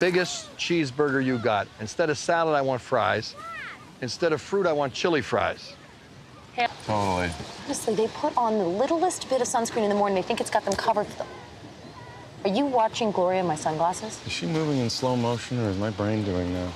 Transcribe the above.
Biggest cheeseburger you got. Instead of salad, I want fries. Instead of fruit, I want chili fries. Totally. Honestly, they put on the littlest bit of sunscreen in the morning. They think it's got them covered. Are you watching Gloria in my sunglasses? Is she moving in slow motion or is my brain doing now?